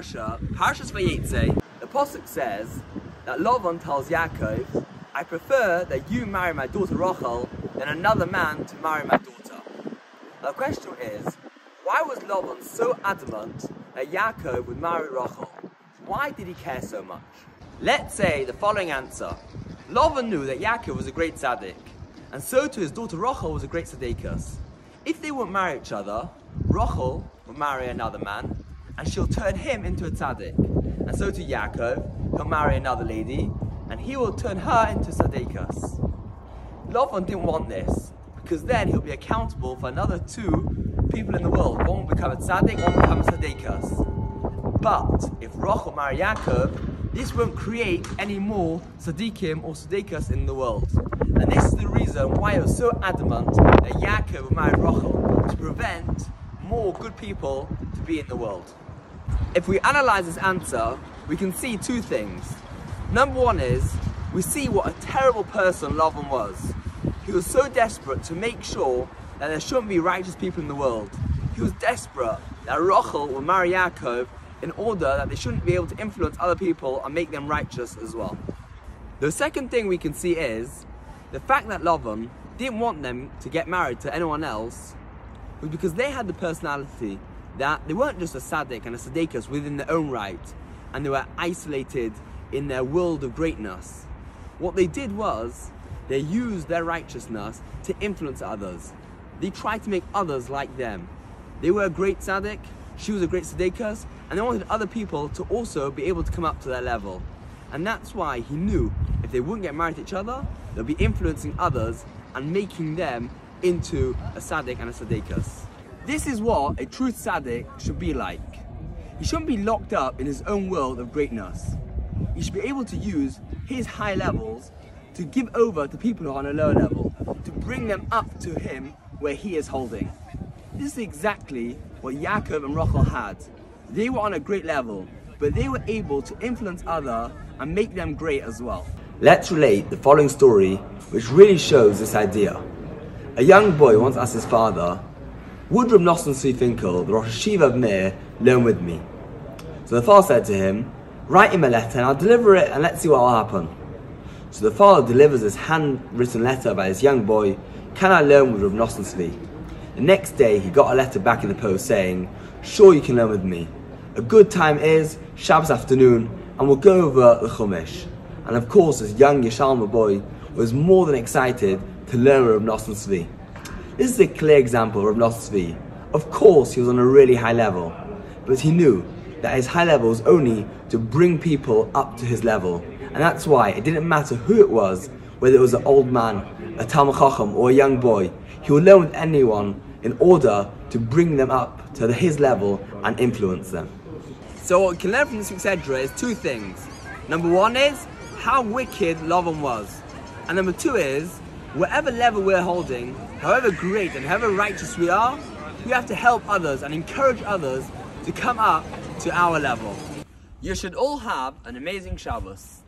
Parsha, Parshas Vayetze, the Pasuk says that Lavan tells Yaakov, I prefer that you marry my daughter Rachel than another man to marry my daughter. The question is, why was Lavan so adamant that Yaakov would marry Rachel? Why did he care so much? Let's say the following answer. Lavan knew that Yaakov was a great tzaddik, and so too his daughter Rachel was a great tzaddikus. If they wouldn't marry each other, Rachel would marry another man, and she'll turn him into a tzaddik. And so to Yaakov, he'll marry another lady, and he will turn her into tzaddikus. Lavan didn't want this, because then he'll be accountable for another two people in the world. One will become a tzaddik, one will become a tzaddikus. But if Rachel marry Yaakov, this won't create any more tzaddikim or tzaddikus in the world. And this is the reason why he was so adamant that Yaakov marry Rachel, to prevent more good people to be in the world. If we analyze this answer, we can see two things. Number one is, we see what a terrible person Lavan was. He was so desperate to make sure that there shouldn't be righteous people in the world. He was desperate that Rachel would marry Yaakov in order that they shouldn't be able to influence other people and make them righteous as well. The second thing we can see is the fact that Lavan didn't want them to get married to anyone else was because they had the personality that they weren't just a tzaddik and a tzaddikus within their own right and they were isolated in their world of greatness. What they did was they used their righteousness to influence others. They tried to make others like them. They were a great tzaddik, she was a great tzaddikus, and they wanted other people to also be able to come up to their level. And that's why he knew if they wouldn't get married to each other, they'll be influencing others and making them into a tzaddik and a tzaddikus. This is what a true tzaddik should be like. He shouldn't be locked up in his own world of greatness. He should be able to use his high levels to give over to people who are on a lower level, to bring them up to him where he is holding. This is exactly what Yaakov and Rachel had. They were on a great level, but they were able to influence other and make them great as well. Let's relate the following story, which really shows this idea. A young boy once asked his father, Would Reb Nosson Tzvi Finkel, the Rosh Yeshiva of Mir, learn with me? So the father said to him, Write him a letter and I'll deliver it and let's see what will happen. So the father delivers this handwritten letter by this young boy, Can I learn with Reb Nosson Tzvi? The next day he got a letter back in the post saying, Sure you can learn with me. A good time is Shabbos afternoon and we'll go over the Chumash. And of course this young Yeshalma boy was more than excited to learn with Reb Nosson Tzvi. This is a clear example of Tzvi. Of course he was on a really high level, but he knew that his high level was only to bring people up to his level. And that's why it didn't matter who it was, whether it was an old man, a Talmid Chacham, or a young boy. He would learn with anyone in order to bring them up to his level and influence them. So what we can learn from this week's Sedra is two things. Number one is how wicked Lavan was. And number two is, whatever level we're holding, however great and however righteous we are, we have to help others and encourage others to come up to our level. You should all have an amazing Shabbos.